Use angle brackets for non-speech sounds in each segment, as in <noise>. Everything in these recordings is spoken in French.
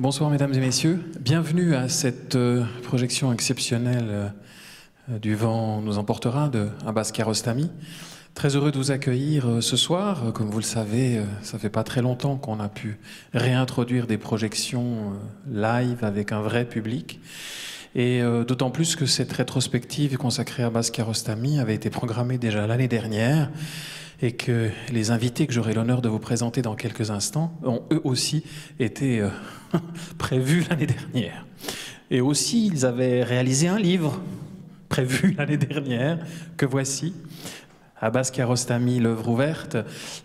Bonsoir mesdames et messieurs, bienvenue à cette euh, projection exceptionnelle euh, du vent nous emportera de Abbas Kiarostami. Très heureux de vous accueillir euh, ce soir. Comme vous le savez, ça fait pas très longtemps qu'on a pu réintroduire des projections live avec un vrai public. Et d'autant plus que cette rétrospective consacrée à Abbas Kiarostami avait été programmée déjà l'année dernière et que les invités que j'aurai l'honneur de vous présenter dans quelques instants ont eux aussi été euh, <laughs> prévus l'année dernière. Et aussi, ils avaient réalisé un livre prévu <laughs> l'année dernière, que voici, Abbas Kiarostami, l'œuvre ouverte,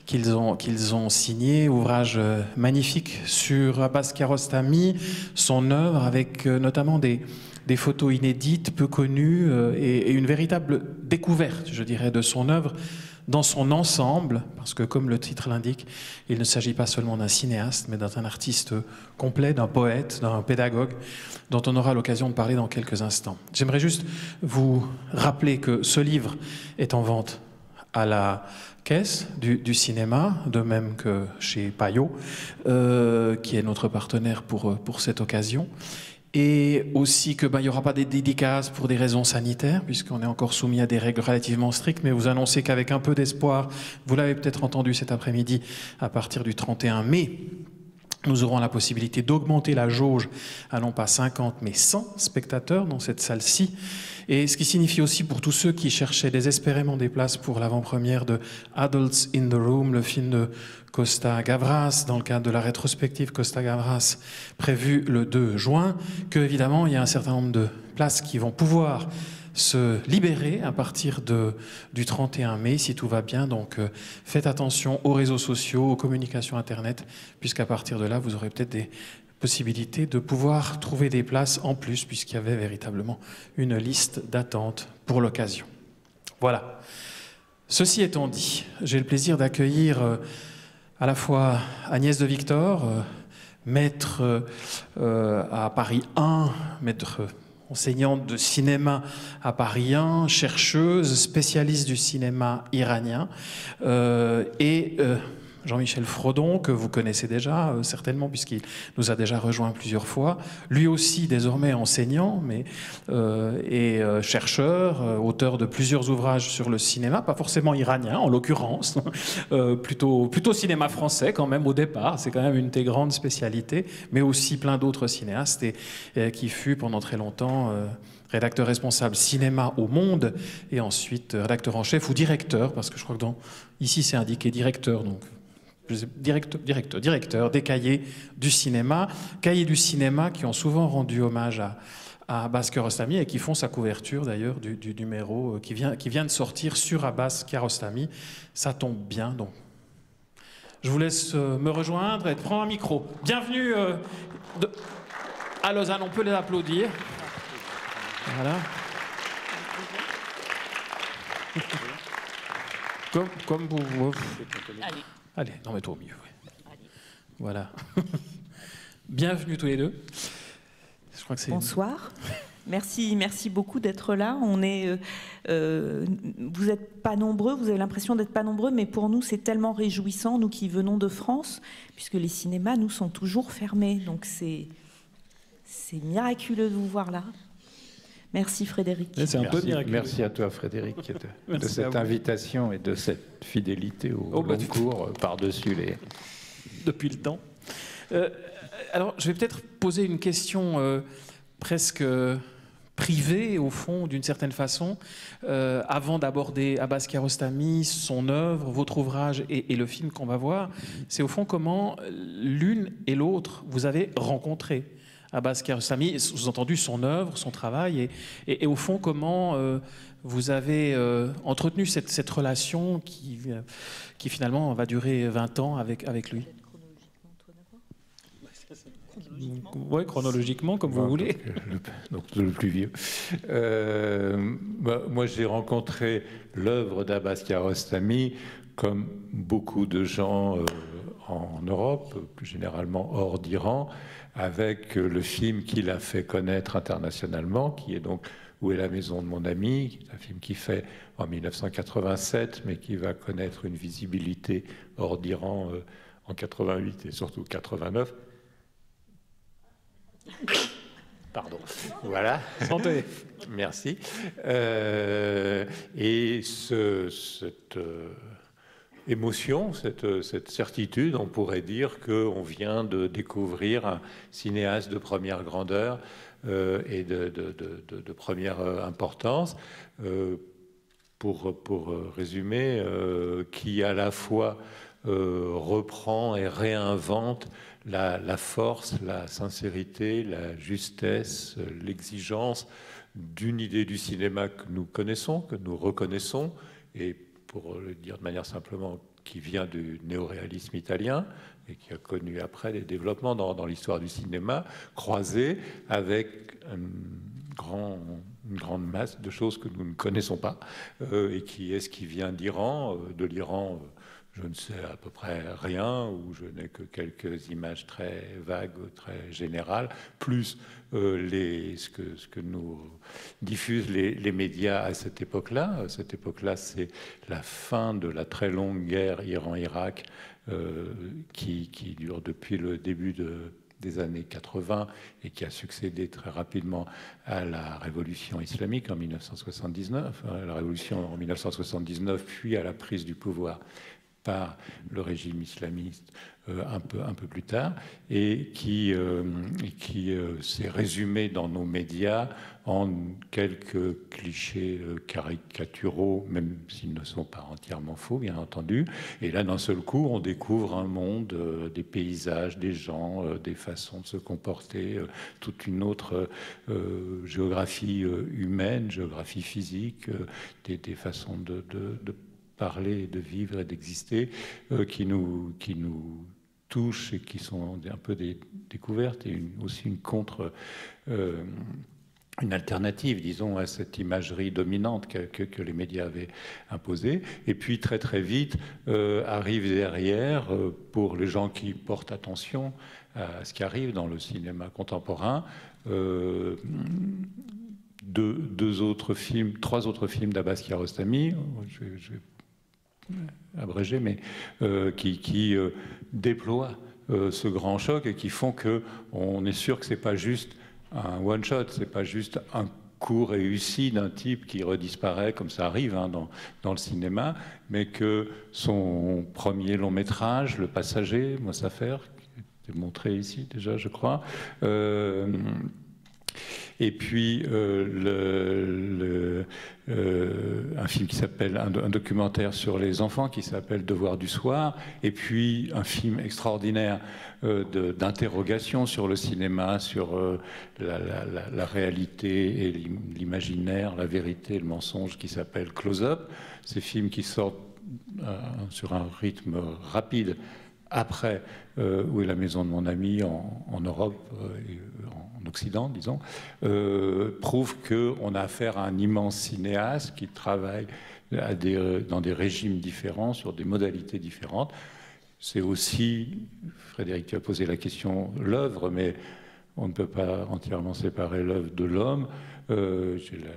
qu'ils ont, qu'ils ont signé, ouvrage euh, magnifique sur Abbas Kiarostami, son œuvre avec euh, notamment des, des photos inédites, peu connues, et, et, une véritable découverte, je dirais, de son œuvre dans son ensemble, parce que comme le titre l'indique, il ne s'agit pas seulement d'un cinéaste, mais d'un artiste complet, d'un poète, d'un pédagogue, dont on aura l'occasion de parler dans quelques instants. J'aimerais juste vous rappeler que ce livre est en vente à la caisse du, cinéma, de même que chez Payot, euh, qui est notre partenaire pour, pour cette occasion et aussi que il n'y aura pas des dédicaces pour des raisons sanitaires, puisqu'on est encore soumis à des règles relativement strictes, mais vous annoncez qu'avec un peu d'espoir, vous l'avez peut-être entendu cet après-midi, à partir du 31 mai, nous aurons la possibilité d'augmenter la jauge à non pas 50 mais 100 spectateurs dans cette salle-ci. Et ce qui signifie aussi pour tous ceux qui cherchaient désespérément des places pour l'avant-première de Adults in the Room, le film de Costa Gavras, dans le cadre de la rétrospective Costa Gavras prévue le 2 juin, que évidemment il y a un certain nombre de places qui vont pouvoir se libérer à partir de, du 31 mai, si tout va bien. Donc euh, faites attention aux réseaux sociaux, aux communications Internet, puisqu'à partir de là, vous aurez peut-être des possibilités de pouvoir trouver des places en plus, puisqu'il y avait véritablement une liste d'attente pour l'occasion. Voilà. Ceci étant dit, j'ai le plaisir d'accueillir... Euh, à la fois Agnès de Victor, euh, maître à Paris 1, maître enseignante de cinéma à Paris 1, chercheuse, spécialiste du cinéma iranien, euh, et Jean-Michel Frodon, que vous connaissez déjà euh, certainement puisqu'il nous a déjà rejoint plusieurs fois, lui aussi désormais enseignant mais, euh, et euh, chercheur, auteur de plusieurs ouvrages sur le cinéma, pas forcément iranien en l'occurrence, <laughs> plutôt, plutôt cinéma français quand même au départ, c'est quand même une des grandes spécialités, mais aussi plein d'autres cinéastes et, qui fut pendant très longtemps rédacteur responsable cinéma au Monde, et ensuite rédacteur en chef ou directeur, parce que je crois que dans, ici c'est indiqué directeur, donc directeur, directeur, directeur des cahiers du cinéma, cahiers du cinéma qui ont souvent rendu hommage à, à Abbas Kiarostami et qui font sa couverture d'ailleurs du, numéro euh, qui vient, qui vient de sortir sur Abbas Kiarostami. Ça tombe bien, donc je vous laisse euh, me rejoindre et prendre un micro. Bienvenue euh, à Lausanne, on peut les applaudir. Voilà. <laughs> Comme, comme vous. Allez. Allez, non mais toi au milieu. Voilà. <laughs> Bienvenue tous les deux. Bonsoir. Merci, merci beaucoup d'être là. On est, euh, euh, vous n'êtes pas nombreux, vous avez l'impression d'être pas nombreux, mais pour nous c'est tellement réjouissant, nous qui venons de France, puisque les cinémas nous sont toujours fermés, donc c'est miraculeux de vous voir là. Merci Frédéric. C'est un peu Merci à toi Frédéric de, <laughs> cette invitation et de cette fidélité au, oh, long cours euh, par-dessus les... Depuis le temps. Euh, alors je vais peut-être poser une question euh, presque privée au fond d'une certaine façon, avant d'aborder Abbas Kiarostami, son œuvre, votre ouvrage et, et le film qu'on va voir. C'est au fond comment l'une et l'autre vous avez rencontré. Abbas Kiarostami, sous-entendu son œuvre, son travail, et, au fond comment euh, vous avez euh, entretenu cette, relation qui, euh, qui finalement va durer 20 ans avec, avec lui? Oui, chronologiquement, comme vous voulez. donc le plus vieux. Bah, moi, j'ai rencontré l'œuvre d'Abbas Kiarostami comme beaucoup de gens en Europe, plus généralement hors d'Iran, avec le film qu'il a fait connaître internationalement, qui est donc Où est la maison de mon ami, un film qui fait en 1987, mais qui va connaître une visibilité hors d'Iran euh, en 88 et surtout 89. Pardon. Voilà. Santé. Merci. Euh, et ce, cette euh, émotion, cette, certitude, on pourrait dire qu'on vient de découvrir un cinéaste de première grandeur euh, et de, première importance. pour, pour résumer, qui à la fois reprend et réinvente la, force, la sincérité, la justesse, l'exigence d'une idée du cinéma que nous connaissons, que nous reconnaissons, et pour le dire de manière simplement, qui vient du néoréalisme italien et qui a connu après des développements dans, l'histoire du cinéma, croisé avec une grande masse de choses que nous ne connaissons pas, euh, et qui est ce qui vient d'Iran, euh, de l'Iran. Euh, je ne sais à peu près rien, ou je n'ai que quelques images très vagues, très générales, plus euh, ce, que, nous diffusent les, médias à cette époque-là. Cette époque-là, c'est la fin de la très longue guerre Iran-Irak euh, qui, dure depuis le début de, des années 80 et qui a succédé très rapidement à la révolution islamique en 1979, la révolution en 1979, puis à la prise du pouvoir par le régime islamiste euh, un, peu, un peu plus tard, et qui, euh, qui euh, s'est résumé dans nos médias en quelques clichés caricaturaux, même s'ils ne sont pas entièrement faux, bien entendu. Et là, d'un seul coup, on découvre un monde, des paysages, des gens, des façons de se comporter, toute une autre géographie humaine, géographie physique, des, façons de, de, de parler, de vivre et d'exister, euh, qui, nous, qui nous touchent et qui sont un peu des découvertes et aussi une contre. Euh, une alternative, disons, à cette imagerie dominante que, les médias avaient imposée. Et puis, très très vite, euh, arrive derrière, pour les gens qui portent attention à ce qui arrive dans le cinéma contemporain, deux, deux, autres films, trois autres films d'Abbas Kiarostami. Abrégé, mais euh, qui, qui euh, déploient euh, ce grand choc et qui font que on est sûr que c'est pas juste un one shot, c'est pas juste un coup réussi d'un type qui redisparaît comme ça arrive hein, dans, dans, le cinéma, mais que son premier long métrage, Le Passager, moi ça faire, qui était montré ici déjà, je crois. Et puis euh, euh, un film qui s'appelle un, documentaire sur les enfants qui s'appelle Devoir du soir. Et puis un film extraordinaire euh, d'interrogation sur le cinéma, sur la, réalité et l'imaginaire, la vérité, le mensonge qui s'appelle Close Up. Ces films qui sortent sur un rythme rapide après Où est la maison de mon ami en, Europe et en Occident, disons, euh, prouve qu'on a affaire à un immense cinéaste qui travaille dans des régimes différents, sur des modalités différentes. C'est aussi, Frédéric, tu as posé la question, l'œuvre, mais on ne peut pas entièrement séparer l'œuvre de l'homme. Euh, j'ai le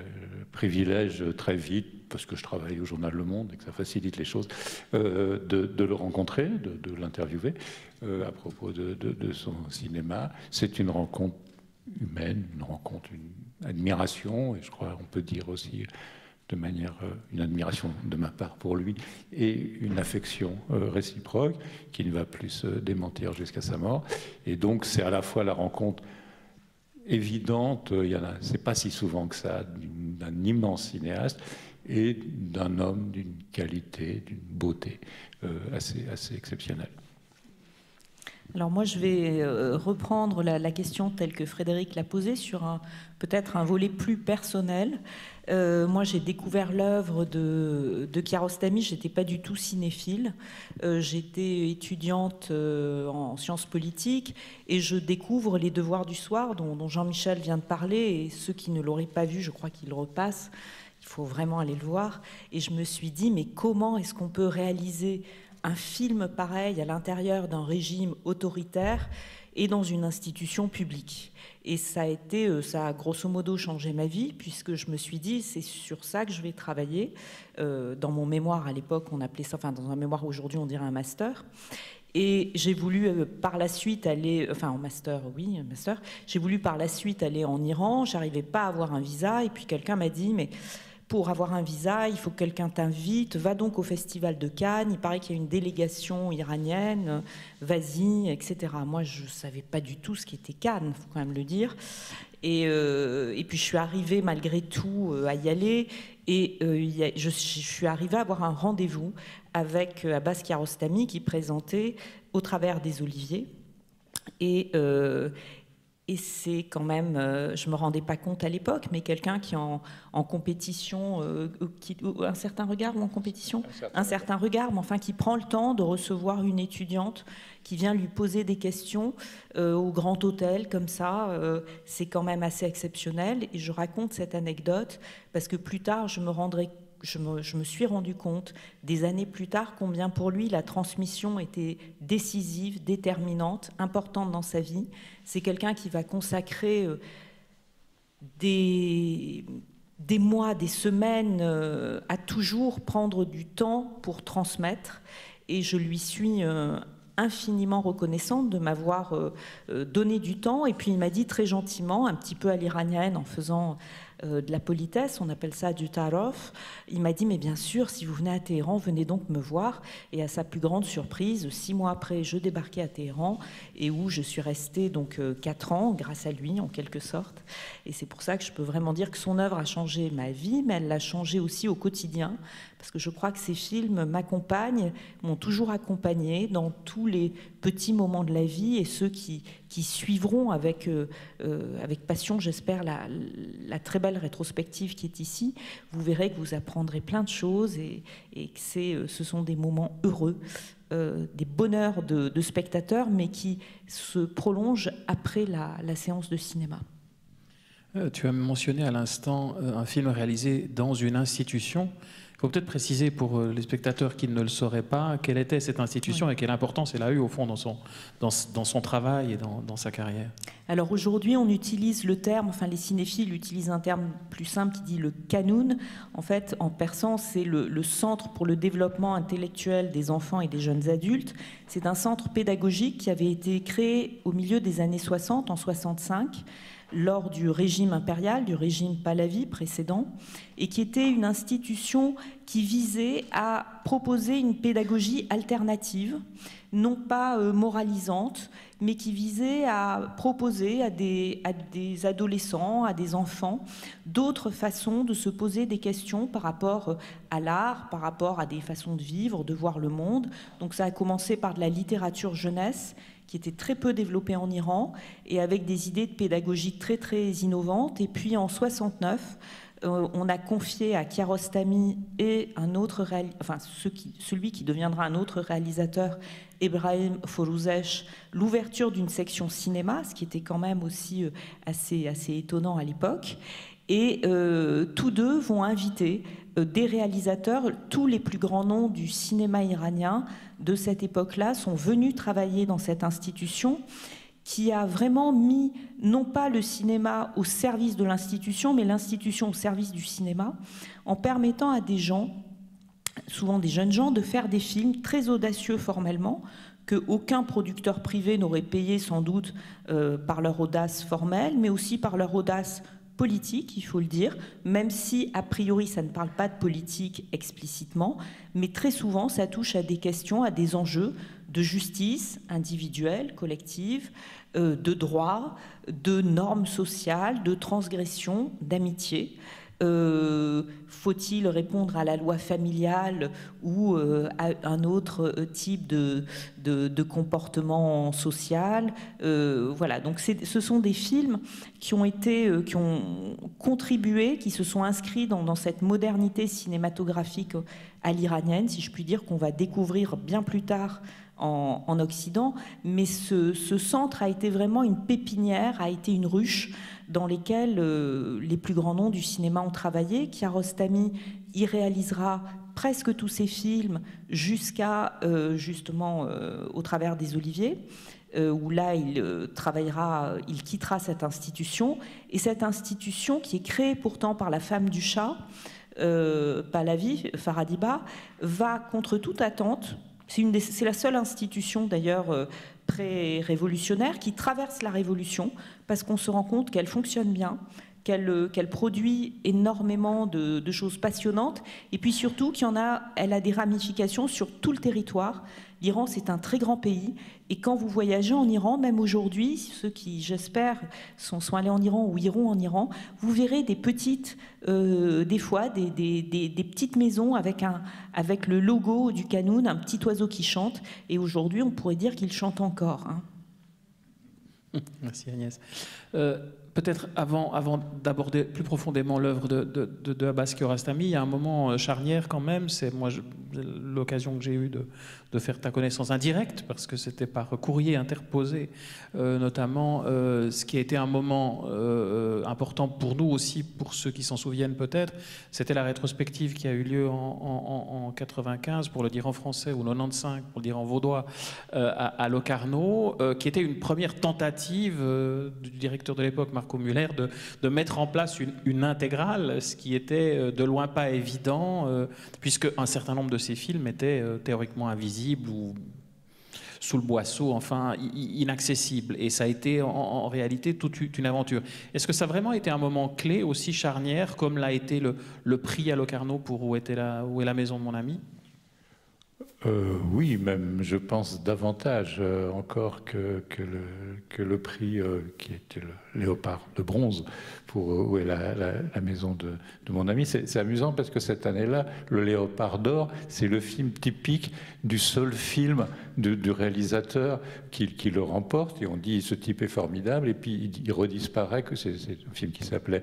privilège très vite, parce que je travaille au journal Le Monde et que ça facilite les choses, euh, de, le rencontrer, de, l'interviewer à propos de, son cinéma. C'est une rencontre humaine, une rencontre, une admiration, et je crois on peut dire aussi de manière euh, une admiration de ma part pour lui et une affection euh, réciproque qui ne va plus se démentir jusqu'à sa mort. Et donc c'est à la fois la rencontre évidente, c'est pas si souvent que ça, d'un immense cinéaste et d'un homme d'une qualité, d'une beauté euh, assez, assez exceptionnelle. Alors moi, je vais euh, reprendre la, question telle que Frédéric l'a posée sur peut-être un volet plus personnel. Euh, moi, j'ai découvert l'œuvre de, de Kiarostami. J'étais pas du tout cinéphile. Euh, j'étais étudiante en sciences politiques et je découvre Les Devoirs du soir, dont, Jean-Michel vient de parler. Et ceux qui ne l'auraient pas vu, je crois qu'ils le repassent. Il faut vraiment aller le voir. Et je me suis dit, mais comment est-ce qu'on peut réaliser un film pareil à l'intérieur d'un régime autoritaire et dans une institution publique. Et ça a été, euh, ça a grosso modo changé ma vie, puisque je me suis dit, c'est sur ça que je vais travailler. Euh, dans mon mémoire, à l'époque, on appelait ça, enfin, dans un mémoire aujourd'hui, on dirait un master. Et j'ai voulu par la suite aller, enfin en master, oui, master, j'ai voulu par la suite aller en Iran, j'arrivais pas à avoir un visa, et puis quelqu'un m'a dit, mais pour avoir un visa, il faut que quelqu'un t'invite, va donc au festival de Cannes, il paraît qu'il y a une délégation iranienne, vas-y, etc. Moi, je ne savais pas du tout ce qu'était Cannes, il faut quand même le dire. Et, euh, et, puis je suis arrivée malgré tout euh, à y aller, et euh, je, suis arrivée à avoir un rendez-vous avec Abbas Kiarostami qui présentait Au travers des oliviers. Et, et c'est quand même, euh, je me rendais pas compte à l'époque, mais quelqu'un qui en, en compétition, euh, qui, un certain regard ou en compétition, un certain, regard, mais enfin qui prend le temps de recevoir une étudiante qui vient lui poser des questions euh, au grand hôtel comme ça, c'est quand même assez exceptionnel. Et je raconte cette anecdote parce que plus tard, je me rendrai je me, suis rendu compte des années plus tard combien pour lui la transmission était décisive, déterminante, importante dans sa vie. C'est quelqu'un qui va consacrer euh, des, mois, des semaines euh, à toujours prendre du temps pour transmettre. Et je lui suis euh, infiniment reconnaissante de m'avoir donné du temps. Et puis il m'a dit très gentiment, un petit peu à l'iranienne, en faisant euh, de la politesse, on appelle ça du tarof. Il m'a dit, mais bien sûr, si vous venez à Téhéran, venez donc me voir. Et à sa plus grande surprise, six mois après, je débarquais à Téhéran et où je suis restée donc euh, quatre ans grâce à lui, en quelque sorte. Et c'est pour ça que je peux vraiment dire que son œuvre a changé ma vie, mais elle l'a changé aussi au quotidien, parce que je crois que ces films m'accompagnent, m'ont toujours accompagné dans tous les petits moments de la vie et ceux qui, qui suivront avec, euh, avec passion, j'espère, la, la très belle rétrospective qui est ici, vous verrez que vous apprendrez plein de choses et, que c'est, euh, ce sont des moments heureux, euh, des bonheurs de, spectateurs, mais qui se prolongent après la, la séance de cinéma. Euh, tu as mentionné à l'instant un film réalisé dans une institution. Il faut peut-être préciser pour euh, les spectateurs qui ne le sauraient pas quelle était cette institution et quelle importance elle a eu au fond dans son, dans, dans son travail et dans, dans sa carrière. Alors aujourd'hui, on utilise le terme, enfin les cinéphiles utilisent un terme plus simple qui dit le kanoun. En fait, en persan, c'est le, le Centre pour le développement intellectuel des enfants et des jeunes adultes. C'est un centre pédagogique qui avait été créé au milieu des années 60, en 65 lors du régime impérial, du régime Pahlavi précédent, et qui était une institution qui visait à proposer une pédagogie alternative, non pas euh, moralisante, mais qui visait à proposer à des, à des adolescents, à des enfants, d'autres façons de se poser des questions par rapport euh, à l'art, par rapport à des façons de vivre, de voir le monde. Donc ça a commencé par de la littérature jeunesse qui était très peu développée en Iran et avec des idées de pédagogie très très innovantes. Et puis en 69, euh, on a confié à Kiarostami et un autre, enfin celui qui deviendra un autre réalisateur, Ebrahim Forouzesh, l'ouverture d'une section cinéma, ce qui était quand même aussi euh, assez, assez étonnant à l'époque. Et euh, tous deux vont inviter des réalisateurs, tous les plus grands noms du cinéma iranien de cette époque-là sont venus travailler dans cette institution qui a vraiment mis non pas le cinéma au service de l'institution, mais l'institution au service du cinéma, en permettant à des gens, souvent des jeunes gens, de faire des films très audacieux formellement, que aucun producteur privé n'aurait payé sans doute euh, par leur audace formelle, mais aussi par leur audace politique, il faut le dire, même si a priori ça ne parle pas de politique explicitement, mais très souvent ça touche à des questions, à des enjeux de justice individuelle, collective, euh, de droit, de normes sociales, de transgression, d'amitié. Euh, faut-il répondre à la loi familiale ou euh, à un autre euh, type de, comportement social? Voilà, donc ce sont des films qui ont été, qui ont contribué, qui se sont inscrits dans cette modernité cinématographique à l'iranienne, si je puis dire, qu'on va découvrir bien plus tard en, en Occident. Mais ce, ce centre a été vraiment une pépinière, a été une ruche dans lesquels euh, les plus grands noms du cinéma ont travaillé. Kiarostami y réalisera presque tous ses films jusqu'à euh, justement euh, au travers des Oliviers. où là il travaillera, il quittera cette institution. Et cette institution, qui est créée pourtant par la femme du chat, Pahlavi, Faradiba, va contre toute attente. C'est la seule institution d'ailleurs euh, pré-révolutionnaire qui traverse la révolution parce qu'on se rend compte qu'elle fonctionne bien, qu'elle produit énormément de, de, choses passionnantes et puis surtout elle a des ramifications sur tout le territoire L'Iran, c'est un très grand pays. Et quand vous voyagez en Iran, même aujourd'hui, ceux qui, j'espère, sont, sont, allés en Iran ou iront en Iran, vous verrez des petites, euh, des fois, des, petites maisons avec, un, avec le logo du Kanoun, un petit oiseau qui chante. Et aujourd'hui, on pourrait dire qu'il chante encore. Hein. <laughs> Merci Agnès. Euh, peut-être avant, avant d'aborder plus profondément l'œuvre de, de, de, Abbas Kiarostami, il y a un moment euh, charnière quand même. C'est moi l'occasion que j'ai eue de, de faire ta connaissance indirecte, parce que c'était par courrier interposé, euh, notamment, euh, ce qui a été un moment euh, important pour nous aussi, pour ceux qui s'en souviennent peut-être, c'était la rétrospective qui a eu lieu en, en, 95, pour le dire en français, ou 95, pour le dire en vaudois, à, Locarno, qui était une première tentative du directeur de l'époque, Marco Muller, de, mettre en place une, une, intégrale, ce qui était de loin pas évident, puisque un certain nombre de ces films étaient théoriquement invisibles ou sous le boisseau, enfin inaccessible. Et ça a été en, réalité toute une aventure. Est-ce que ça a vraiment été un moment clé, aussi charnière, comme l'a été le, prix à Locarno pour où, était la, où est la maison de mon ami? Euh, oui, même je pense davantage euh, encore que, le, prix euh, qui était le léopard de bronze pour où est la, maison de, mon ami. C'est amusant parce que cette année-là, le léopard d'or, c'est le film typique du seul film du réalisateur qui, qui, le remporte. Et on dit ce type est formidable. Et puis il, redisparaît que c'est un film qui s'appelait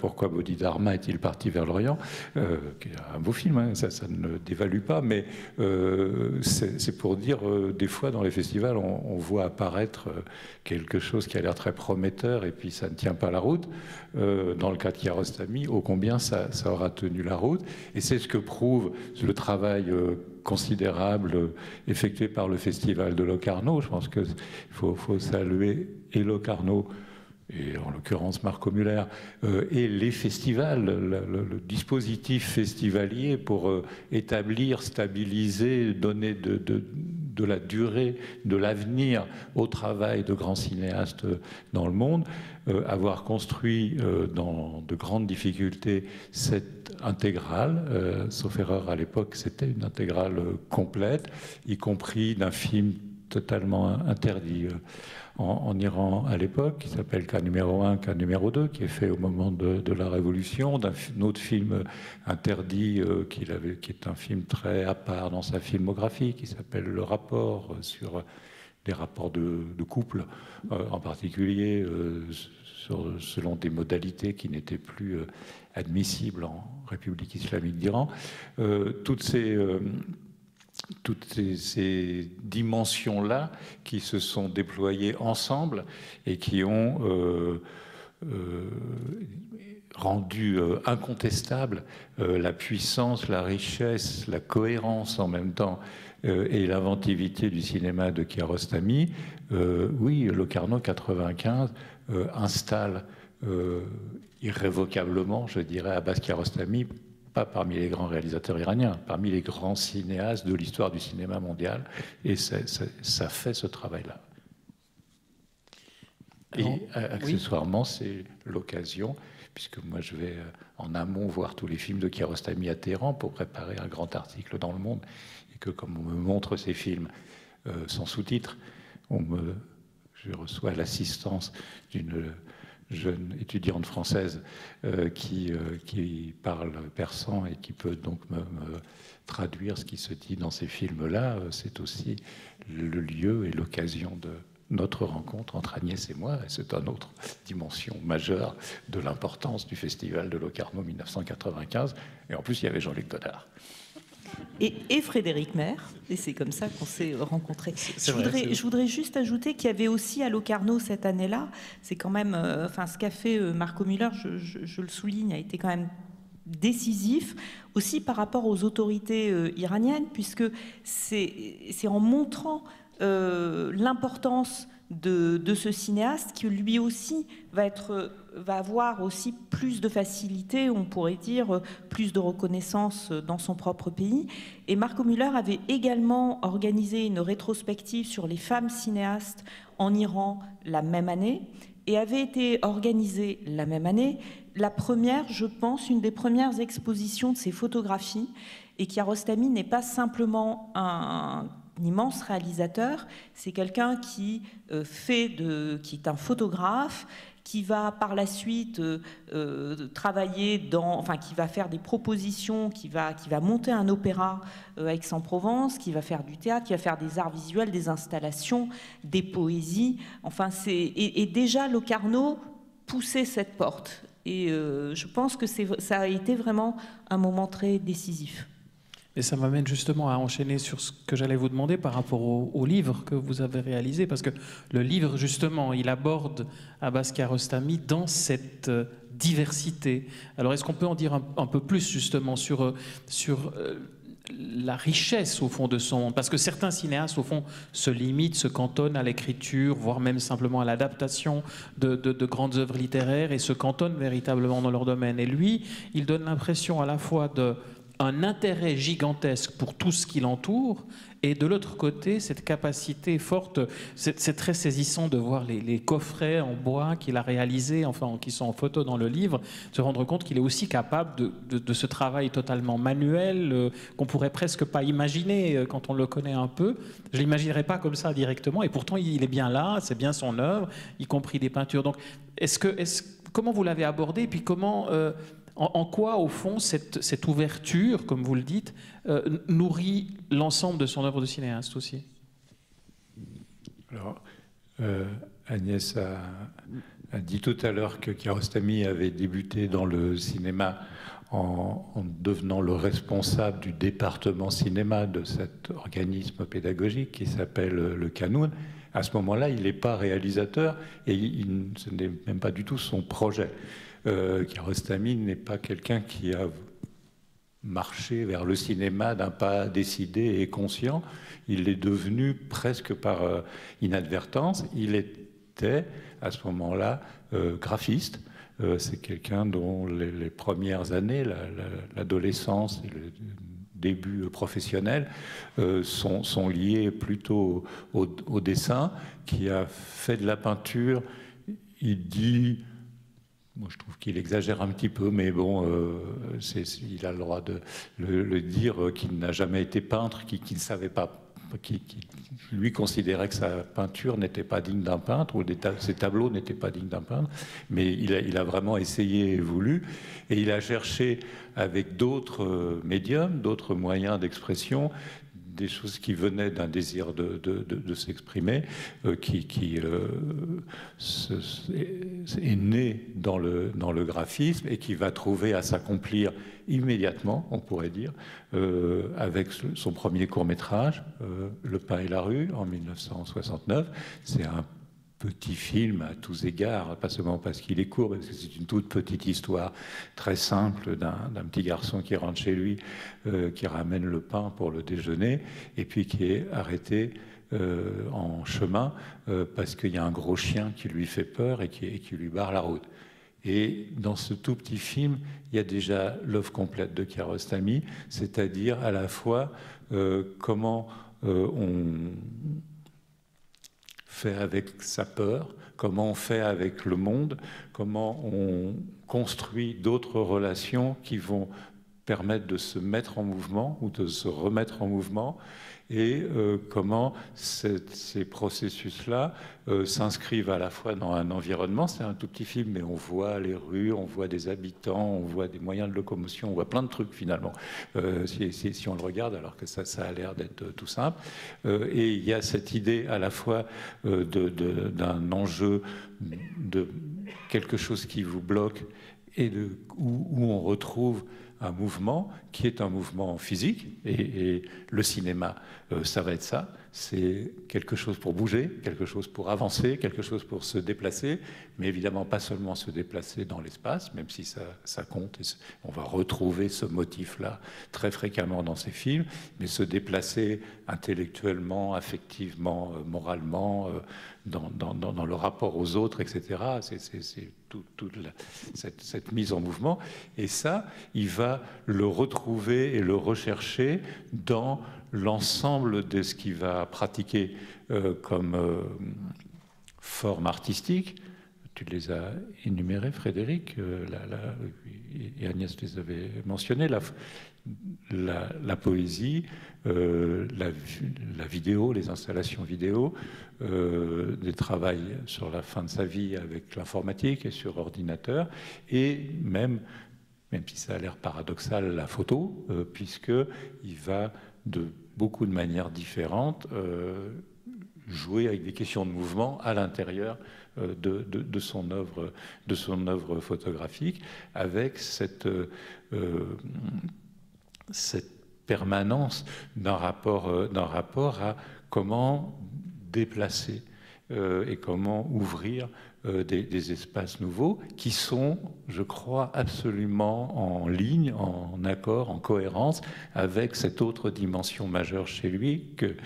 Pourquoi Bodhidharma est-il parti vers l'Orient, qui est un beau film, hein, ça, ça, ne dévalue pas, mais euh, c'est pour dire, euh, des fois dans les festivals, on, voit apparaître euh, quelque chose qui a l'air très prometteur et puis ça ne tient pas la route. dans le cas de Kiarostami, ô combien ça, aura tenu la route. Et c'est ce que prouve le travail considérable effectué par le festival de Locarno. Je pense qu'il faut, faut, saluer et Locarno et en l'occurrence Marco Muller, euh, et les festivals, le, dispositif festivalier pour euh, établir, stabiliser, donner de, la durée, de l'avenir au travail de grands cinéastes dans le monde, euh, avoir construit dans de grandes difficultés cette intégrale, sauf erreur à l'époque, c'était une intégrale complète, y compris d'un film totalement interdit en, Iran à l'époque, qui s'appelle Cas numéro 1, Cas numéro 2, qui est fait au moment de, la Révolution, d'un autre film interdit, euh, qui est un film très à part dans sa filmographie, qui s'appelle Le rapport euh, sur des rapports de, couple, euh, en particulier selon des modalités qui n'étaient plus admissibles en République islamique d'Iran. toutes ces toutes ces, dimensions-là qui se sont déployées ensemble et qui ont euh, euh, rendu euh, incontestable la puissance, la richesse, la cohérence en même temps et l'inventivité du cinéma de Kiarostami. oui, Locarno 95 installe irrévocablement, je dirais, Abbas Kiarostami pas parmi les grands réalisateurs iraniens, parmi les grands cinéastes de l'histoire du cinéma mondial. Et ça, fait ce travail-là. Et accessoirement, c'est l'occasion, puisque moi je vais euh, en amont voir tous les films de Kiarostami à Téhéran pour préparer un grand article dans le monde, et que comme on me montre ces films euh, sans sous-titres, on me, je reçois l'assistance d'une jeune étudiante française euh, qui, euh, qui parle persan et qui peut donc me, traduire ce qui se dit dans ces films-là, euh, c'est aussi le lieu et l'occasion de notre rencontre entre Agnès et moi, et c'est une autre dimension majeure de l'importance du festival de Locarno 1995. Et en plus, il y avait Jean-Luc Godard et, Frédéric Maire, et c'est comme ça qu'on s'est rencontrés. Je voudrais, je voudrais, juste ajouter qu'il y avait aussi à Locarno cette année-là, c'est quand même, euh, enfin, ce qu'a fait euh, Marco Müller, je, le souligne, a été quand même décisif aussi par rapport aux autorités euh, iraniennes, puisque c'est en montrant l'importance de, ce cinéaste qui lui aussi va, être, va avoir aussi plus de facilité, on pourrait dire, plus de reconnaissance dans son propre pays. Et Marco Müller avait également organisé une rétrospective sur les femmes cinéastes en Iran la même année et avait été organisée la même année la première, je pense, une des premières expositions de ses photographies et Kiarostami n'est pas simplement un immense réalisateur, c'est quelqu'un qui euh, fait de, qui est un photographe, qui va par la suite euh, euh, travailler dans, enfin qui va faire des propositions, qui va, qui va monter un opéra à Aix-en-Provence, qui va faire du théâtre, qui va faire des arts visuels, des installations, des poésies. Enfin, c'est et, et, déjà Locarno poussait cette porte. Et je pense que ça a été vraiment un moment très décisif. Et ça m'amène justement à enchaîner sur ce que j'allais vous demander par rapport au, livre que vous avez réalisé, parce que le livre, justement, il aborde Abbas Kiarostami dans cette euh, diversité. Alors, est-ce qu'on peut en dire un, peu plus, justement, sur, euh, sur euh, la richesse, au fond, de son monde Parce que certains cinéastes, au fond, se limitent, se cantonnent à l'écriture, voire même simplement à l'adaptation de, de grandes œuvres littéraires, et se cantonnent véritablement dans leur domaine. Et lui, il donne l'impression à la fois de un intérêt gigantesque pour tout ce qui l'entoure, et de l'autre côté, cette capacité forte, c'est très saisissant de voir les, coffrets en bois qu'il a réalisés, enfin qui sont en photo dans le livre, se rendre compte qu'il est aussi capable de, ce travail totalement manuel euh, qu'on pourrait presque pas imaginer euh, quand on le connaît un peu. Je l'imaginerais pas comme ça directement, et pourtant il est bien là, c'est bien son œuvre, y compris des peintures. Donc, comment vous l'avez abordé, et puis comment euh, en, quoi, au fond, cette, ouverture, comme vous le dites, euh, nourrit l'ensemble de son œuvre de cinéaste aussi? Alors, euh, Agnès a, dit tout à l'heure que Kiarostami avait débuté dans le cinéma en, devenant le responsable du département cinéma de cet organisme pédagogique qui s'appelle le Canoun. À ce moment-là, il n'est pas réalisateur et ce n'est même pas du tout son projet. Euh, n'est pas quelqu'un qui a marché vers le cinéma d'un pas décidé et conscient. Il est devenu presque par euh, inadvertance. Il était à ce moment-là euh, graphiste. c'est quelqu'un dont les, premières années, l'adolescence et le début professionnel sont, sont, liés plutôt au, dessin, qui a fait de la peinture. Il dit moi, je trouve qu'il exagère un petit peu, mais bon, euh, il a le droit de le, dire qu'il n'a jamais été peintre, qu'il ne savait pas, qui lui considérait que sa peinture n'était pas digne d'un peintre, ou ses tableaux n'étaient pas dignes d'un peintre, mais il a, il a, vraiment essayé et voulu, et il a cherché avec d'autres euh, médiums, d'autres moyens d'expression, des choses qui venaient d'un désir de, s'exprimer, euh, qui, euh, est né dans le, graphisme et qui va trouver à s'accomplir immédiatement, on pourrait dire, euh, avec son premier court métrage, Le pain et la rue, en 1969. C'est un petit film à tous égards, pas seulement parce qu'il est court, parce que c'est une toute petite histoire très simple d'un petit garçon qui rentre chez lui, euh, qui ramène le pain pour le déjeuner, et puis qui est arrêté euh, en chemin euh, parce qu'il y a un gros chien qui lui fait peur et qui, qui, lui barre la route. Et dans ce tout petit film, il y a déjà l'œuvre complète de Kiarostami, c'est-à-dire à la fois comment on fait avec sa peur, comment on fait avec le monde, comment on construit d'autres relations qui vont permettre de se mettre en mouvement ou de se remettre en mouvement et euh, comment ces processus-là euh, s'inscrivent à la fois dans un environnement. C'est un tout petit film, mais on voit les rues, on voit des habitants, on voit des moyens de locomotion, on voit plein de trucs finalement, euh, si, on le regarde, alors que ça, a l'air d'être tout simple. et il y a cette idée à la fois d'un enjeu de quelque chose qui vous bloque et où on retrouve un mouvement qui est un mouvement physique, et, le cinéma, euh, ça va être ça, c'est quelque chose pour bouger, quelque chose pour avancer, quelque chose pour se déplacer, mais évidemment pas seulement se déplacer dans l'espace, même si ça, ça compte, et on va retrouver ce motif-là très fréquemment dans ces films, mais se déplacer intellectuellement, affectivement, euh, moralement, euh, dans, le rapport aux autres, etc. C'est toute cette, cette, mise en mouvement. Et ça, il va le retrouver et le rechercher dans l'ensemble de ce qu'il va pratiquer euh, comme euh, forme artistique. Tu les as énumérés, Frédéric, euh, et Agnès les avait mentionnés, la, poésie, la, vidéo, les installations vidéo, des travaux sur la fin de sa vie avec l'informatique et sur ordinateur, et même, même si ça a l'air paradoxal, la photo, puisque puisqu'il va de beaucoup de manières différentes, euh, jouer avec des questions de mouvement à l'intérieur euh, de, son œuvre, de son œuvre photographique, avec cette, euh, cette permanence d'un rapport, d'un rapport à comment déplacer et comment ouvrir des, des, espaces nouveaux qui sont, je crois, absolument en ligne, en accord, en cohérence avec cette autre dimension majeure chez lui que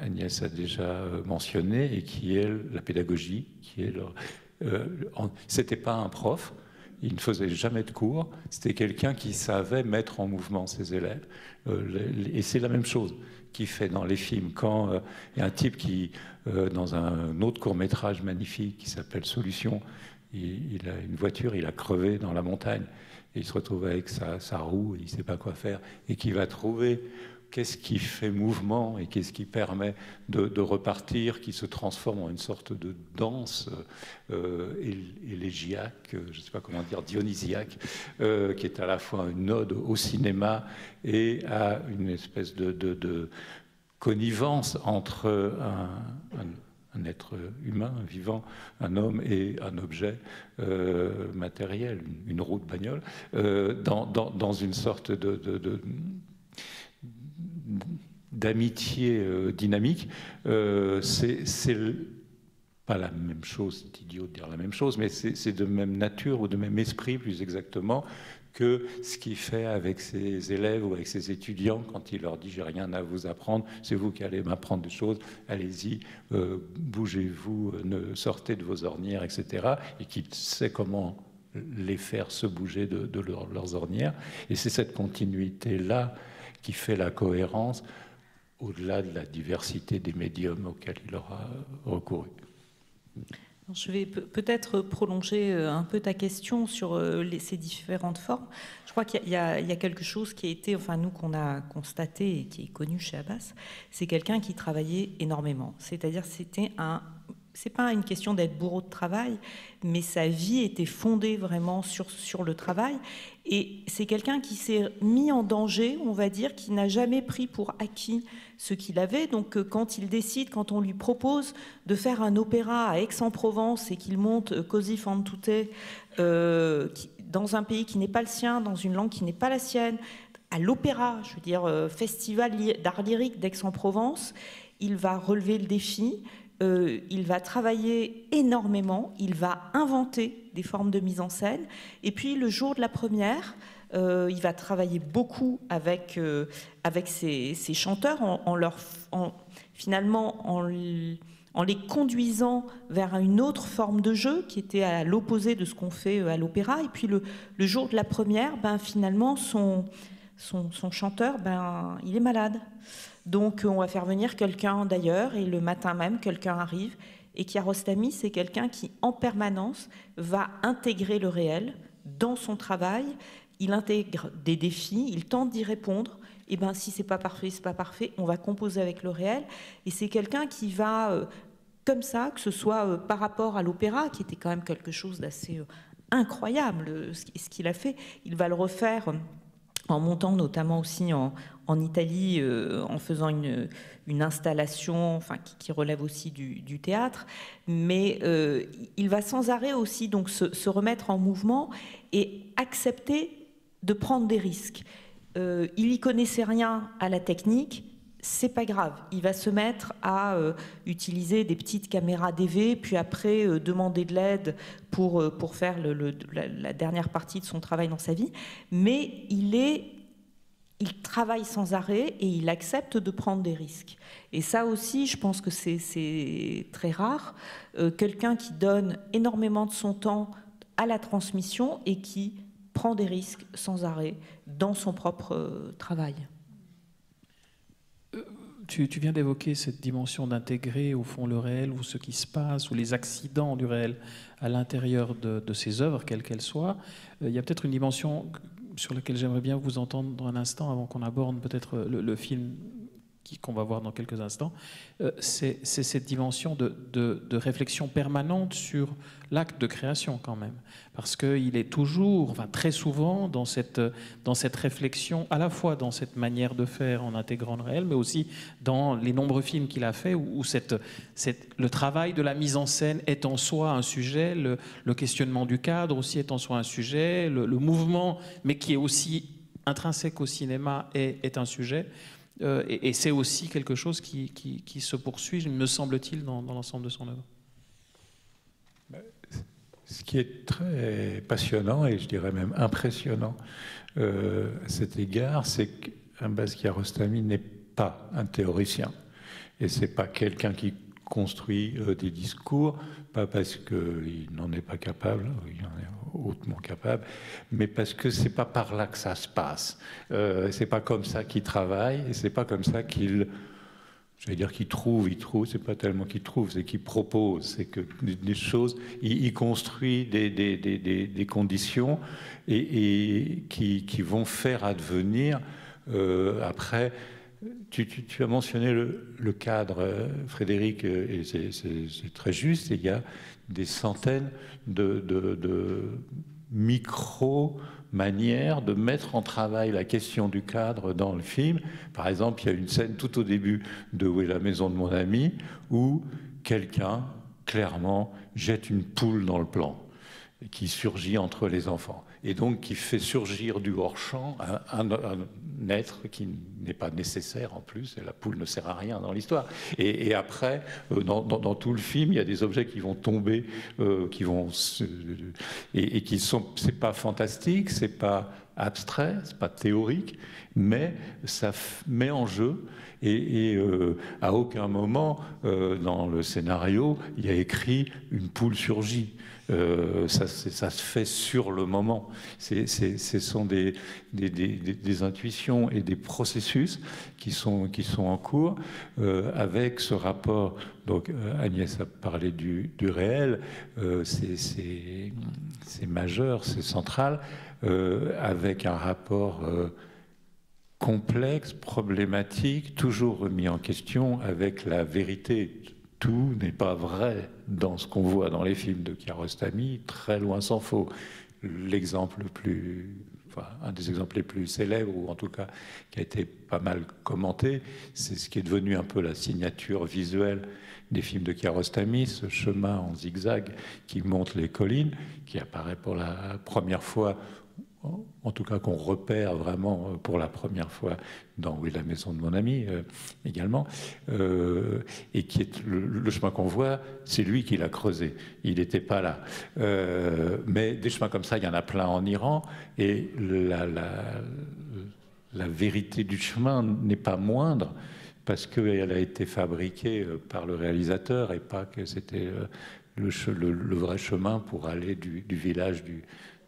Agnès a déjà euh, mentionné et qui est la pédagogie, qui est euh, c'était pas un prof, il ne faisait jamais de cours, c'était quelqu'un qui savait mettre en mouvement ses élèves. Euh, et c'est la même chose qu'il fait dans les films. Quand il y a un type qui, dans un autre court métrage magnifique qui s'appelle Solution, il, a une voiture, il a crevé dans la montagne, et il se retrouve avec sa, sa roue, et il ne sait pas quoi faire, et qui va trouver qu'est-ce qui fait mouvement et qu'est-ce qui permet de, repartir, qui se transforme en une sorte de danse euh, élégiaque, je ne sais pas comment dire, dionysiaque, euh, qui est à la fois une ode au cinéma et à une espèce de, connivence entre un, être humain, un vivant, un homme et un objet euh, matériel, une, roue de bagnole, dans, une sorte de, d'amitié euh, dynamique, euh, c'est pas la même chose, c'est idiot de dire la même chose, mais c'est de même nature ou de même esprit plus exactement que ce qu'il fait avec ses élèves ou avec ses étudiants quand il leur dit j'ai rien à vous apprendre, c'est vous qui allez m'apprendre des choses, allez-y, euh, bougez-vous, ne sortez de vos ornières, etc. Et qu'il sait comment les faire se bouger de, leurs ornières. Et c'est cette continuité-là qui fait la cohérence au-delà de la diversité des médiums auxquels il aura recouru. Je vais peut-être prolonger euh, un peu ta question sur euh, ces différentes formes. Je crois qu'il y, a quelque chose qui a été, enfin nous qu'on a constaté et qui est connu chez Abbas, c'est quelqu'un qui travaillait énormément. C'est-à-dire c'était un c'est pas une question d'être bourreau de travail, mais sa vie était fondée vraiment sur, sur le travail. Et c'est quelqu'un qui s'est mis en danger, on va dire, qui n'a jamais pris pour acquis ce qu'il avait. Donc euh, quand il décide, quand on lui propose de faire un opéra à Aix-en-Provence et qu'il monte euh, Così fan tutte euh, dans un pays qui n'est pas le sien, dans une langue qui n'est pas la sienne, à l'opéra, je veux dire, festival d'art lyrique d'Aix-en-Provence, il va relever le défi. Euh, il va travailler énormément, il va inventer des formes de mise en scène. Et puis le jour de la première, euh, il va travailler beaucoup avec, euh, avec ses, chanteurs, en, leur, finalement en, les conduisant vers une autre forme de jeu qui était à l'opposé de ce qu'on fait à l'opéra. Et puis le, le, jour de la première, ben, finalement, son, son, son chanteur, ben, il est malade. Donc on va faire venir quelqu'un d'ailleurs et le matin même, quelqu'un arrive. Et Kiarostami, c'est quelqu'un qui en permanence va intégrer le réel dans son travail. Il intègre des défis, il tente d'y répondre. Et eh ben si c'est pas parfait, c'est pas parfait. On va composer avec le réel. Et c'est quelqu'un qui va euh, comme ça, que ce soit euh, par rapport à l'opéra, qui était quand même quelque chose d'assez euh, incroyable, ce qu'il a fait. Il va le refaire en montant notamment aussi en, Italie, euh, en faisant une, installation enfin, qui, relève aussi du, théâtre. Mais euh, il va sans arrêt aussi donc se, remettre en mouvement et accepter de prendre des risques. il y connaissait rien à la technique, c'est pas grave. Il va se mettre à euh, utiliser des petites caméras DV, puis après euh, demander de l'aide pour, euh, pour faire la, dernière partie de son travail dans sa vie. Mais il est, il travaille sans arrêt et il accepte de prendre des risques. Et ça aussi, je pense que c'est très rare. Quelqu'un qui donne énormément de son temps à la transmission et qui prend des risques sans arrêt dans son propre travail. Tu, viens d'évoquer cette dimension d'intégrer au fond le réel ou ce qui se passe ou les accidents du réel à l'intérieur de, ces œuvres, quelles qu'elles soient. Euh, il y a peut-être une dimension sur laquelle j'aimerais bien vous entendre un instant avant qu'on aborde peut-être le, film qu'on va voir dans quelques instants, euh, c'est cette dimension de, réflexion permanente sur l'acte de création quand même. Parce qu'il est toujours, enfin très souvent, dans cette, réflexion, à la fois dans cette manière de faire en intégrant le réel, mais aussi dans les nombreux films qu'il a fait, où, le travail de la mise en scène est en soi un sujet, le, questionnement du cadre aussi est en soi un sujet, le, mouvement, mais qui est aussi intrinsèque au cinéma, est un sujet. Euh, et, c'est aussi quelque chose qui, se poursuit, me semble-t-il, dans, l'ensemble de son œuvre. Ce qui est très passionnant et je dirais même impressionnant euh, à cet égard, c'est qu'un Basquiat Rostami n'est pas un théoricien. Et c'est pas quelqu'un qui construit euh, des discours, pas parce qu'il n'en est pas capable, hautement capable, mais parce que c'est pas par là que ça se passe. Euh, c'est pas comme ça qu'il travaille, et c'est pas comme ça qu'il j'allais dire qu'il trouve, il trouve, c'est pas tellement qu'il trouve, c'est qu'il propose, c'est que des choses, il, construit des, des, des, des, conditions et, qui, qui, vont faire advenir euh, après. Tu, as mentionné le, le cadre, euh, Frédéric, euh, et c'est très juste. Il y a des centaines de, de, de micro manière de mettre en travail la question du cadre dans le film. Par exemple, il y a une scène tout au début de Où est la maison de mon ami où quelqu'un, clairement, jette une poule dans le plan qui surgit entre les enfants et donc qui fait surgir du hors-champ un, être qui n'est pas nécessaire en plus, et la poule ne sert à rien dans l'histoire. Et, après, euh, dans, tout le film, il y a des objets qui vont tomber, euh, qui vont et, et, qui sont, c'est pas fantastique, c'est pas abstrait, c'est pas théorique, mais ça met en jeu. Et, euh, à aucun moment dans le scénario, il y a écrit une poule surgit. Euh, ça, se fait sur le moment. ce sont des, intuitions et des processus qui sont, en cours euh, avec ce rapport. Donc euh, Agnès a parlé du réel, c'est majeur, c'est central, avec un rapport complexe, problématique, toujours remis en question avec la vérité tout n'est pas vrai dans ce qu'on voit dans les films de Kiarostami, très loin s'en faut. L'exemple le plus, enfin, un des exemples les plus célèbres, ou en tout cas qui a été pas mal commenté, c'est ce qui est devenu un peu la signature visuelle des films de Kiarostami, ce chemin en zigzag qui monte les collines, qui apparaît pour la première fois en tout cas qu'on repère vraiment euh, pour la première fois dans Oui, la maison de mon ami euh, également, euh, et qui est le, chemin qu'on voit, c'est lui qui l'a creusé. Il n'était pas là. mais des chemins comme ça, il y en a plein en Iran, et la, vérité du chemin n'est pas moindre parce qu'elle a été fabriquée par le réalisateur et pas que c'était le, vrai chemin pour aller du village du,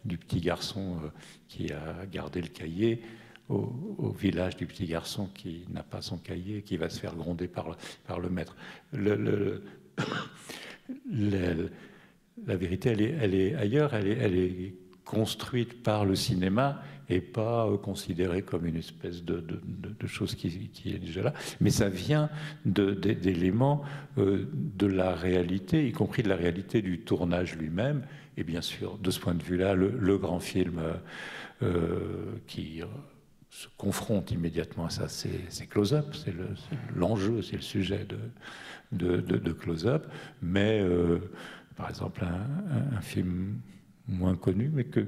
du petit garçon euh, qui a gardé le cahier au, village du petit garçon qui n'a pas son cahier, qui va se faire gronder par le, maître. <coughs> La vérité, elle est, ailleurs, elle est, construite par le cinéma et pas euh, considérée comme une espèce de, de, chose qui, qui, est déjà là. Mais ça vient d'éléments euh, de la réalité, y compris de la réalité du tournage lui-même et bien sûr, de ce point de vue-là, le, grand film euh, euh, qui euh, se confronte immédiatement à ça, c'est Close-Up, c'est l'enjeu, c'est le sujet de, de, Close-Up. Mais, par exemple, un, film moins connu, mais que,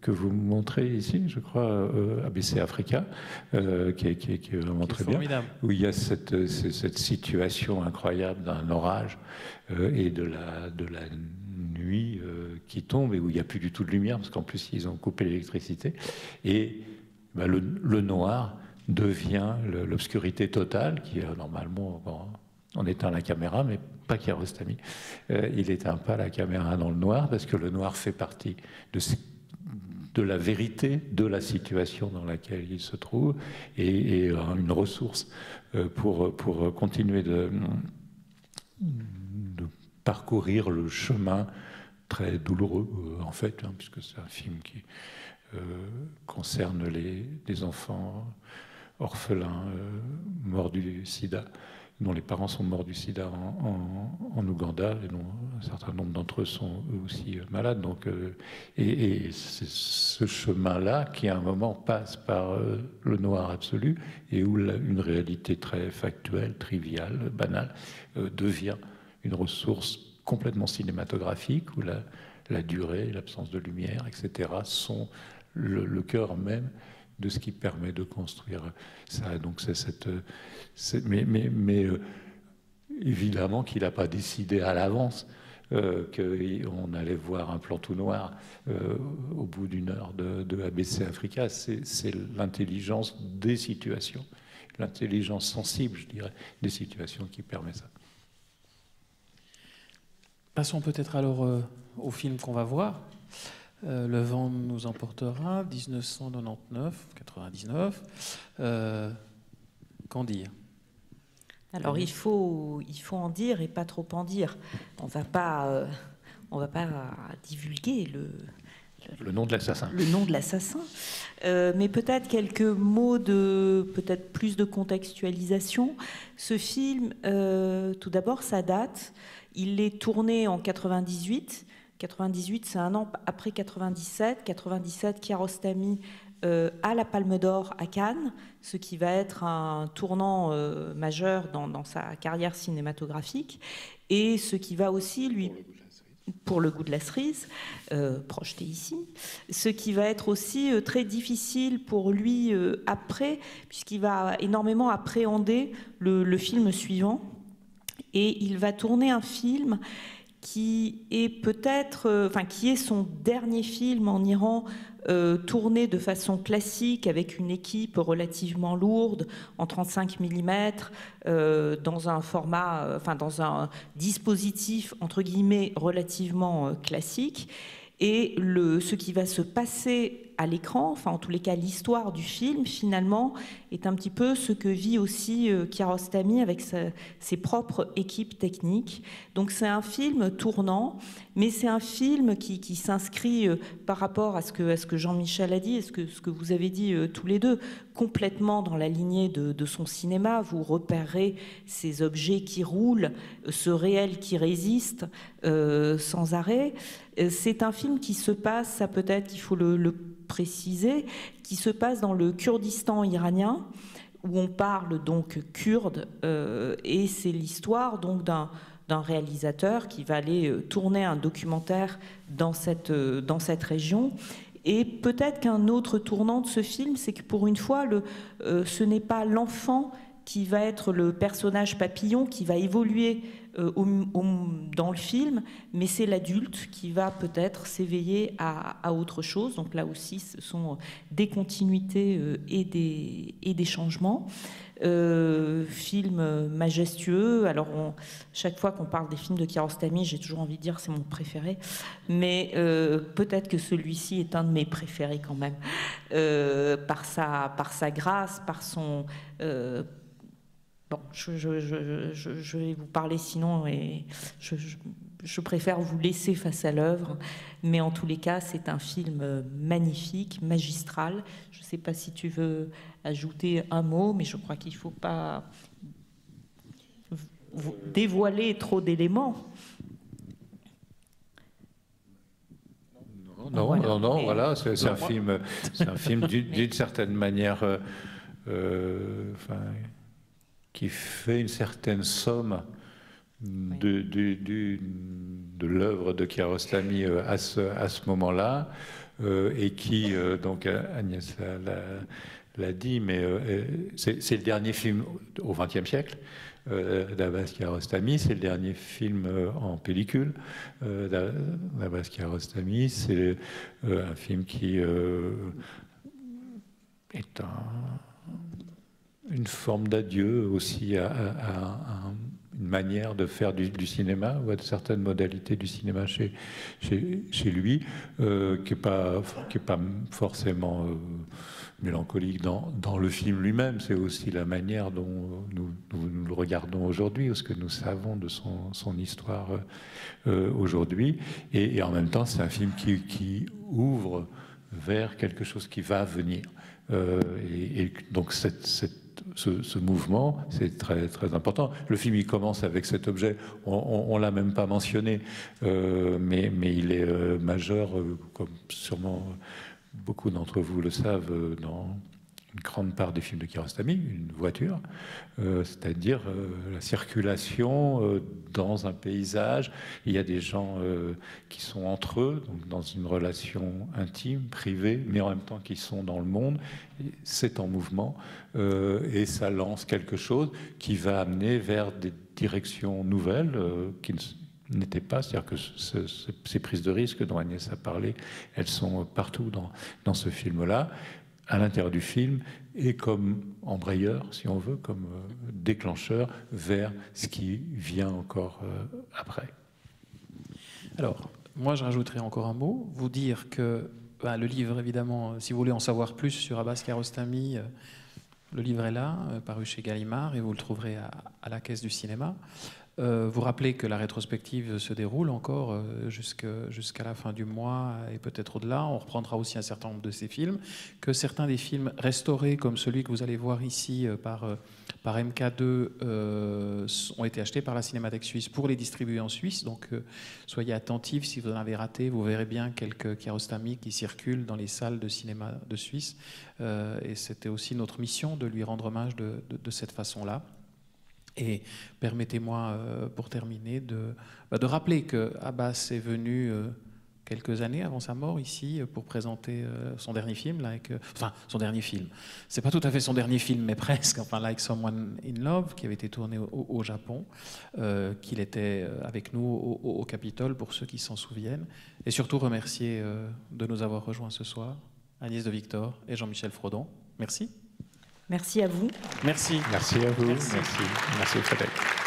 que vous montrez ici, je crois, ABC Africa, qui est, qui, qui, vraiment très bien, où il y a cette, cette situation incroyable d'un orage et de la, de la nuit qui tombe et où il n'y a plus du tout de lumière, parce qu'en plus ils ont coupé l'électricité. Et ben, le, noir devient l'obscurité totale, qui est normalement, on éteint la caméra, mais pas Kiarostami. Euh, il éteint pas la caméra dans le noir, parce que le noir fait partie de, la vérité de la situation dans laquelle il se trouve, et, une ressource euh, pour, pour continuer de parcourir le chemin très douloureux, euh, en fait, hein, puisque c'est un film qui euh, concerne les, les enfants orphelins euh, morts du sida, dont les parents sont morts du sida en, Ouganda, et dont un certain nombre d'entre eux sont eux aussi malades. Donc, et, c'est ce chemin-là qui, à un moment, passe par le noir absolu, et où une réalité très factuelle, triviale, banale, devient une ressource complètement cinématographique, où la, durée, l'absence de lumière, etc., sont le, cœur même de ce qui permet de construire ça. Donc c'est cette, mais euh, évidemment qu'il n'a pas décidé à l'avance euh, qu'on allait voir un plan tout noir euh, au bout d'une heure de, ABC Africa. C'est l'intelligence des situations, l'intelligence sensible, je dirais, des situations qui permet ça. Passons peut-être alors au film qu'on va voir. Euh, le vent nous emportera, 1999, 99. Euh, qu'en dire? Alors il faut, il faut en dire et pas trop en dire. On va pas, euh, on va pas divulguer le, le nom de l'assassin. Le nom de l'assassin. mais peut-être quelques mots de, peut-être plus de contextualisation. Ce film, tout d'abord, sa date. Il est tourné en 98. 98, c'est un an après 97. 97, Kiarostami euh, à la Palme d'Or à Cannes, ce qui va être un tournant euh, majeur dans, sa carrière cinématographique, et ce qui va aussi lui pour le goût de la cerise, euh, projeté ici, ce qui va être aussi très difficile pour lui après, puisqu'il va énormément appréhender le, film suivant, et il va tourner un film qui est peut-être, euh, enfin qui est son dernier film en Iran euh, tourné de façon classique avec une équipe relativement lourde en 35 mm euh, dans un format, enfin dans un dispositif entre guillemets relativement classique. Et ce qui va se passer à l'écran, enfin en tous les cas l'histoire du film finalement est un petit peu ce que vit aussi euh, Kiarostami avec ses propres équipes techniques. Donc c'est un film tournant, mais c'est un film qui, s'inscrit euh, par rapport à ce que, Jean-Michel a dit et ce que, vous avez dit euh, tous les deux, complètement dans la lignée de, son cinéma. Vous repérez ces objets qui roulent, ce réel qui résiste sans arrêt. C'est un film qui se passe, ça peut-être, il faut le, préciser, qui se passe dans le Kurdistan iranien, où on parle donc kurde, euh, et c'est l'histoire donc d'un réalisateur qui va aller euh, tourner un documentaire dans cette, euh, dans cette région. Et peut-être qu'un autre tournant de ce film, c'est que pour une fois, ce n'est pas l'enfant qui va être le personnage papillon qui va évoluer euh, dans le film, mais c'est l'adulte qui va peut-être s'éveiller à, autre chose. Donc là aussi, ce sont des continuités euh, et, des, changements. Euh, film majestueux. Alors, chaque fois qu'on parle des films de Kiarostami, j'ai toujours envie de dire c'est mon préféré, mais peut-être que celui-ci est un de mes préférés quand même, par sa grâce, par son Bon, je, vais vous parler sinon et je, préfère vous laisser face à l'œuvre, mais en tous les cas, c'est un film magnifique, magistral. Je ne sais pas si tu veux ajouter un mot, mais je crois qu'il ne faut pas dévoiler trop d'éléments. Non, non, non, voilà, c'est un film, c'est un film d'une certaine manière. Euh, euh, enfin, qui fait une certaine somme de, de, de, l'œuvre de Kiarostami euh, à ce, à ce moment-là, et qui, donc Agnès l'a dit, mais c'est le dernier film au XXe siècle euh, d'Abbas Kiarostami. C'est le dernier film euh, en pellicule euh, d'Abbas Kiarostami. C'est un film qui est une forme d'adieu aussi à, une manière de faire du, cinéma ou à certaines modalités du cinéma chez, chez, lui, qui n'est pas, pas forcément mélancolique dans, dans le film lui-même, c'est aussi la manière dont nous, nous, le regardons aujourd'hui, ou ce que nous savons de son, son histoire euh, aujourd'hui. Et, en même temps, c'est un film qui, qui, ouvre vers quelque chose qui va venir. Euh, et, donc cette ce, mouvement, c'est très, très important. Le film, il commence avec cet objet, on ne l'a même pas mentionné, euh, mais, mais, il est euh, majeur, euh, comme sûrement beaucoup d'entre vous le savent, une grande part des films de Kiarostami, une voiture, euh, c'est-à-dire euh, la circulation dans un paysage. Il y a des gens qui sont entre eux, donc dans une relation intime, privée, mais en même temps qui sont dans le monde. C'est en mouvement et ça lance quelque chose qui va amener vers des directions nouvelles qui ne n'était pas. C'est-à-dire que ces prises de risque dont Agnès a parlé, elles sont partout dans, dans ce film-là, à l'intérieur du film, et comme embrayeur, si on veut, comme euh, déclencheur vers ce qui vient encore euh, après. Alors, moi, je rajouterai encore un mot, vous dire que bah, le livre, évidemment, si vous voulez en savoir plus sur Abbas Kiarostami, euh, le livre est là, paru chez Gallimard, et vous le trouverez à la caisse du cinéma. Euh, vous rappelez que la rétrospective se déroule encore euh, jusqu'à la fin du mois et peut-être au-delà. On reprendra aussi un certain nombre de ces films. Que certains des films restaurés, comme celui que vous allez voir ici euh, par, par MK2, ont été achetés par la Cinémathèque suisse pour les distribuer en Suisse. Donc soyez attentifs. Si vous en avez raté, vous verrez bien quelques Kiarostami qui circulent dans les salles de cinéma de Suisse. et c'était aussi notre mission de lui rendre hommage de cette façon-là. Et permettez-moi, euh, pour terminer, de, bah, de, rappeler que Abbas est venu euh, quelques années avant sa mort ici euh, pour présenter son dernier film, enfin son dernier film. C'est pas tout à fait son dernier film, mais <laughs> presque. Enfin, Like Someone in Love, qui avait été tourné au, Japon, qu'il était avec nous au, au, Capitole pour ceux qui s'en souviennent, et surtout remercier de nous avoir rejoints ce soir, Agnès de Victor et Jean-Michel Frodon. Merci. Merci à vous. Merci. Merci à vous. Merci, Merci, Merci Frédéric.